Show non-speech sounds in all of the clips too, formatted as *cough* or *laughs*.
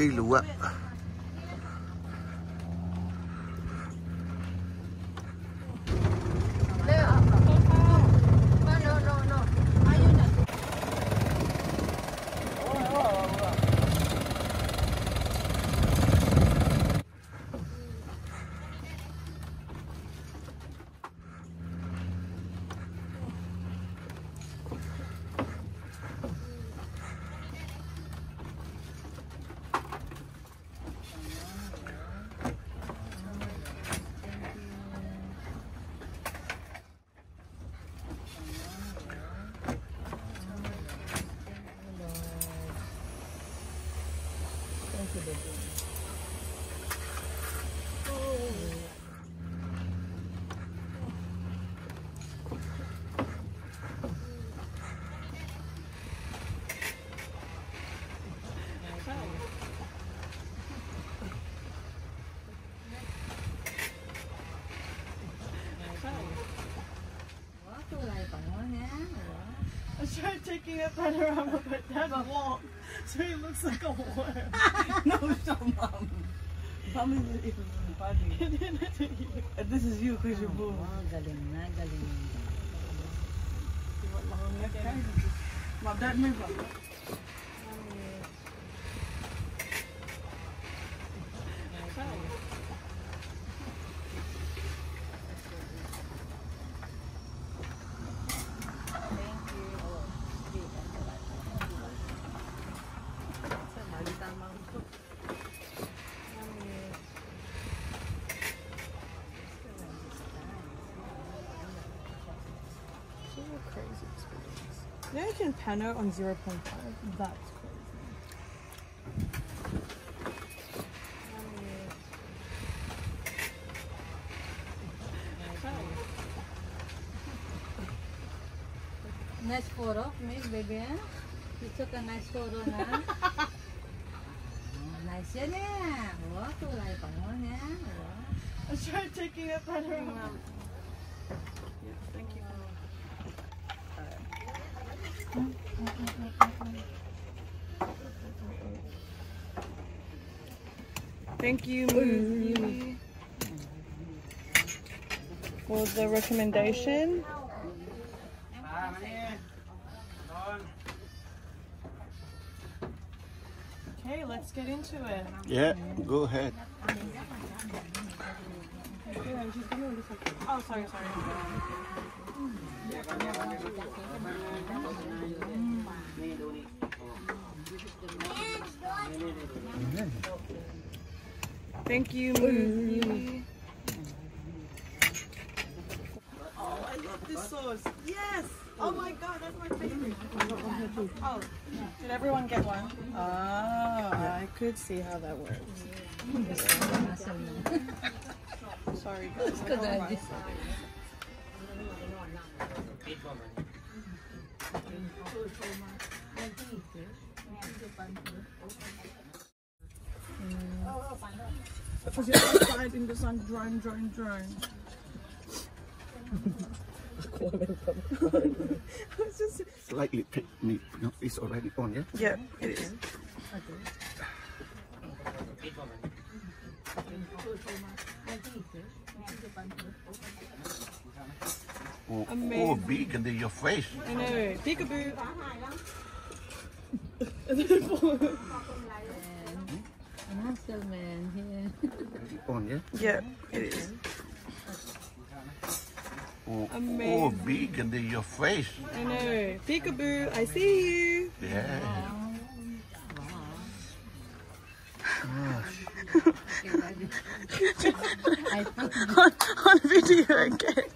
ได้ I tried taking a panorama, but that wall, so it looks like a worm. *laughs* no, shut mom. Mom is even funny. And this is you, because you're oh, boom. galing na, galing na. Mom, dad, may ba? Now you can pan out on 0.5. That's crazy. Nice photo, Miss Baby. You took a nice photo na. *laughs* Oh, nice yan eh. Oh, kulay pa mo yan. Oh. I tried taking a panorama. Thank you. Thank you, Moo, for the recommendation. Okay, let's get into it. Yeah, go ahead. Oh, sorry, sorry. Thank you, Moo. Oh, I love this sauce. Yes! Oh my god, that's my favorite. Oh, did everyone get one? Ah, I could see how that works. Sorry, guys. I don't mind. Because you're outside in the sun, drying, drying, drying. It's just, Slightly pick me. No, it's already on, yeah? yeah, it is. Oh, oh Amazing. big in your face. I know. Peekaboo. Muscle man here. On, yeah? Yeah, it is. Oh, oh Amazing. big in your face. I know. Peekaboo, I see you. Yeah. I on, on video again.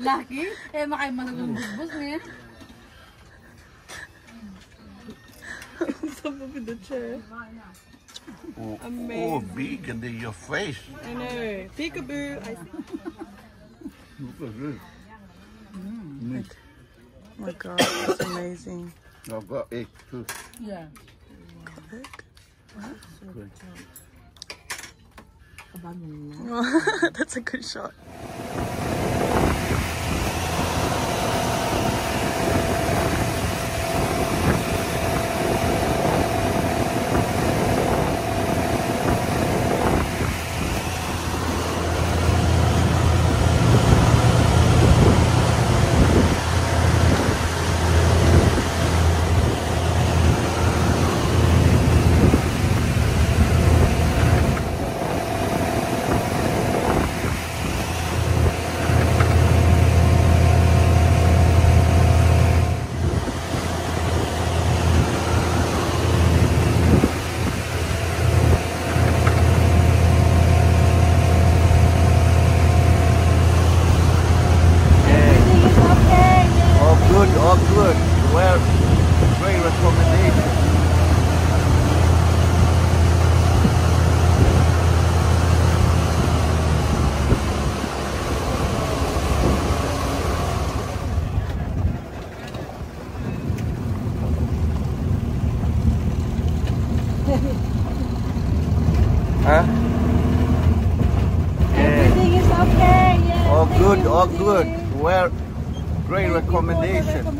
Laki? Eh, makay manugumbus niya. Some up in the chair. Oh, oh, big and in your face. I know. Peekaboo. I Look at this. Oh my god, that's amazing. I've got egg too. Yeah. *laughs* That's a good shot. Everything is okay. Yeah. All good, all good. Well, great recommendation. *laughs* Huh? Everything is okay. Yeah. All good, all good. Well, great Thank you for the recommendation. recommendation.